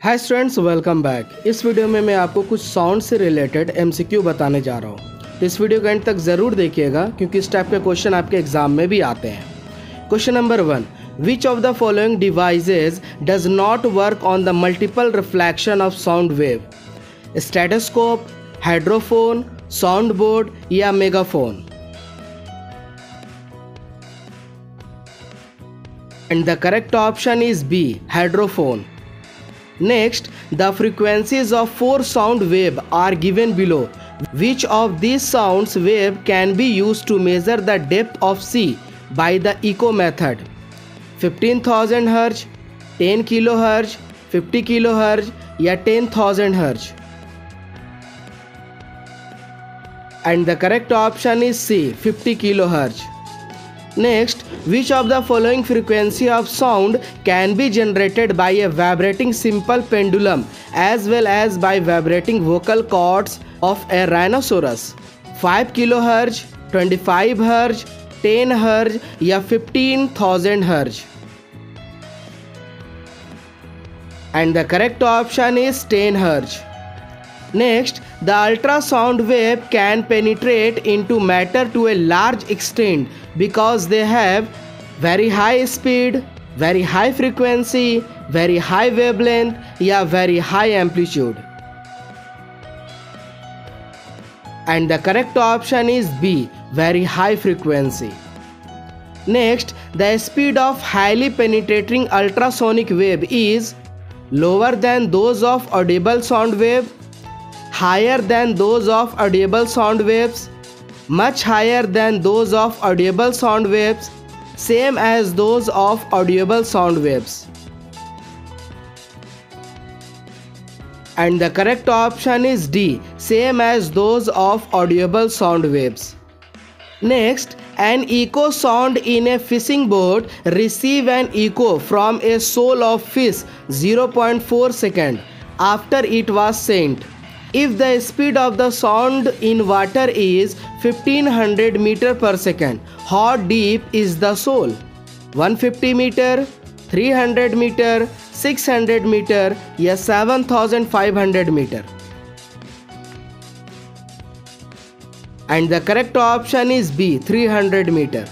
हाय students welcome back इस video में मैं आपको कुछ साउंड से रिलेटेड एमसीक्यू बताने जा रहा हूँ। इस वीडियो को एंड तक ज़रूर देखिएगा, क्योंकि इस टाइप के क्वेश्चन आपके एग्ज़ाम में भी आते हैं। Question number one which of the following devices does not work on the multiple reflection of sound wave stethoscope hydrophone sound board या megaphone and the correct option is B hydrophone. Next the frequencies of four sound wave are given below. Which of these sounds wave can be used to measure the depth of sea by the echo method? 15000 Hz, 10 kHz, 50 kHz या 10000 hertz. And the correct option is C 50 kilohertz Next, which of the following frequency of sound can be generated by a vibrating simple pendulum as well as by vibrating vocal cords of a rhinoceros? 5 kHz, 25 Hz, 10 Hz या 15,000 Hz? And the correct option is 10 Hz. Next, the ultrasound wave can penetrate into matter to a large extent because they have very high speed, very high frequency, very high wavelength, yeah, very high amplitude. And the correct option is B, very high frequency. Next, the speed of highly penetrating ultrasonic wave is lower than those of audible sound wave higher than those of audible sound waves, much higher than those of audible sound waves, same as those of audible sound waves. And the correct option is D, same as those of audible sound waves. Next, an echo sound in a fishing boat receive an echo from a shoal of fish 0.4 second after it was sent. If the speed of the sound in water is 1500 meter per second, how deep is the shoal? 150 meter, 300 meter, 600 meter या 7500 meter? And the correct option is B 300 meter.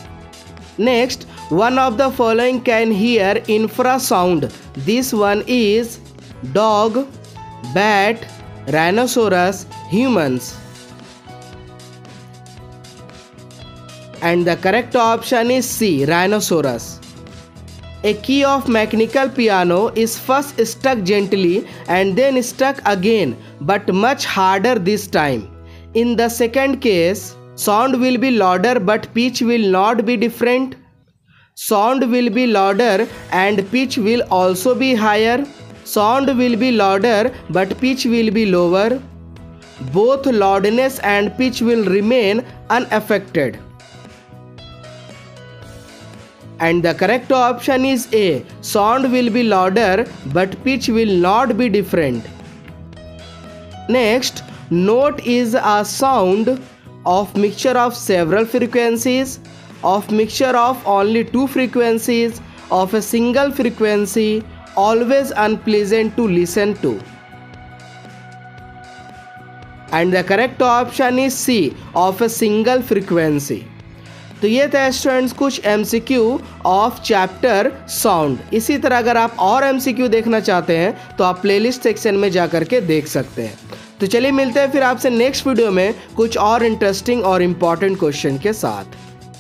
Next, one of the following can hear infrasound. This one is dog, bat, Rhinoceros humans. And the correct option is C. Rhinoceros. A key of mechanical piano is first struck gently and then struck again but much harder this time. In the second case, sound will be louder but pitch will not be different. Sound will be louder and pitch will also be higher. Sound will be louder but pitch will be lower. Both loudness and pitch will remain unaffected. And the correct option is A. Sound will be louder but pitch will not be different. Next, note is a sound of mixture of several frequencies, of mixture of only two frequencies, of a single frequency, always unpleasant to listen to. And the correct option is C, of a single frequency. तो ये थे students कुछ M C Q of chapter sound इसी तरह अगर आप और M C Q देखना चाहते हैं तो आप प्लेलिस्ट सेक्शन में जा के देख सकते हैं तो चलिए मिलते हैं फिर आपसे नेक्स्ट वीडियो में कुछ और इंटरेस्टिंग और इंपॉर्टेंट क्वेश्चन के साथ